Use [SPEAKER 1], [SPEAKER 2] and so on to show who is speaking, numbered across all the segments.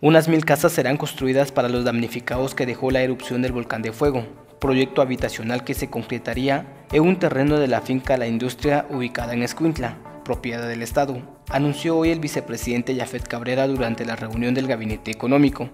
[SPEAKER 1] Unas mil casas serán construidas para los damnificados que dejó la erupción del volcán de fuego, proyecto habitacional que se concretaría en un terreno de la finca La Industria ubicada en Escuintla, propiedad del Estado, anunció hoy el vicepresidente Jafet Cabrera durante la reunión del Gabinete Económico.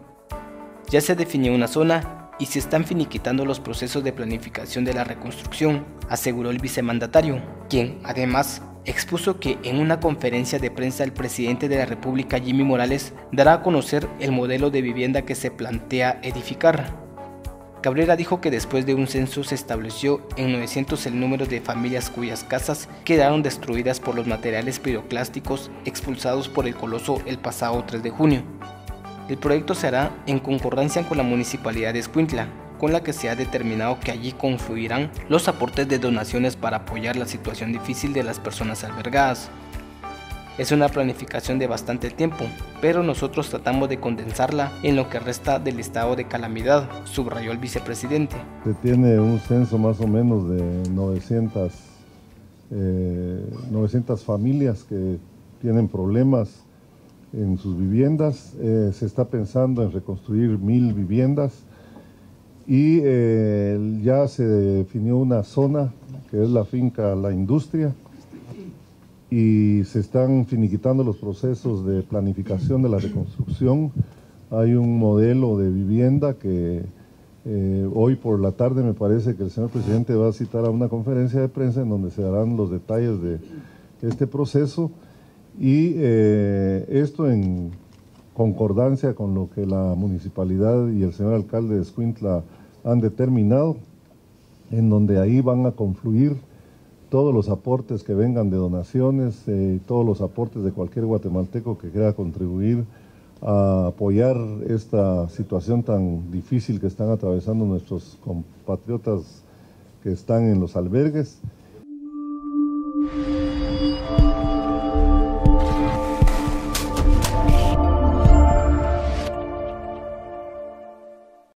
[SPEAKER 1] Ya se definió una zona y se están finiquitando los procesos de planificación de la reconstrucción, aseguró el vicemandatario, quien, además, expuso que en una conferencia de prensa el presidente de la República Jimmy Morales dará a conocer el modelo de vivienda que se plantea edificar. Cabrera dijo que después de un censo se estableció en 900 el número de familias cuyas casas quedaron destruidas por los materiales piroclásticos expulsados por el coloso el pasado 3 de junio. El proyecto se hará en concordancia con la municipalidad de Escuintla, con la que se ha determinado que allí confluirán los aportes de donaciones para apoyar la situación difícil de las personas albergadas. Es una planificación de bastante tiempo, pero nosotros tratamos de condensarla en lo que resta del estado de calamidad, subrayó el vicepresidente.
[SPEAKER 2] Se tiene un censo más o menos de 900, 900 eh, familias que tienen problemas en sus viviendas. Eh, se está pensando en reconstruir mil viviendas y eh, ya se definió una zona que es la finca La Industria y se están finiquitando los procesos de planificación de la reconstrucción. Hay un modelo de vivienda que eh, hoy por la tarde me parece que el señor presidente va a citar a una conferencia de prensa en donde se darán los detalles de este proceso y eh, esto en concordancia con lo que la municipalidad y el señor alcalde de Escuintla han determinado, en donde ahí van a confluir todos los aportes que vengan de donaciones, eh, todos los aportes de cualquier guatemalteco que quiera contribuir a apoyar esta situación tan difícil que están atravesando nuestros compatriotas que están en los albergues.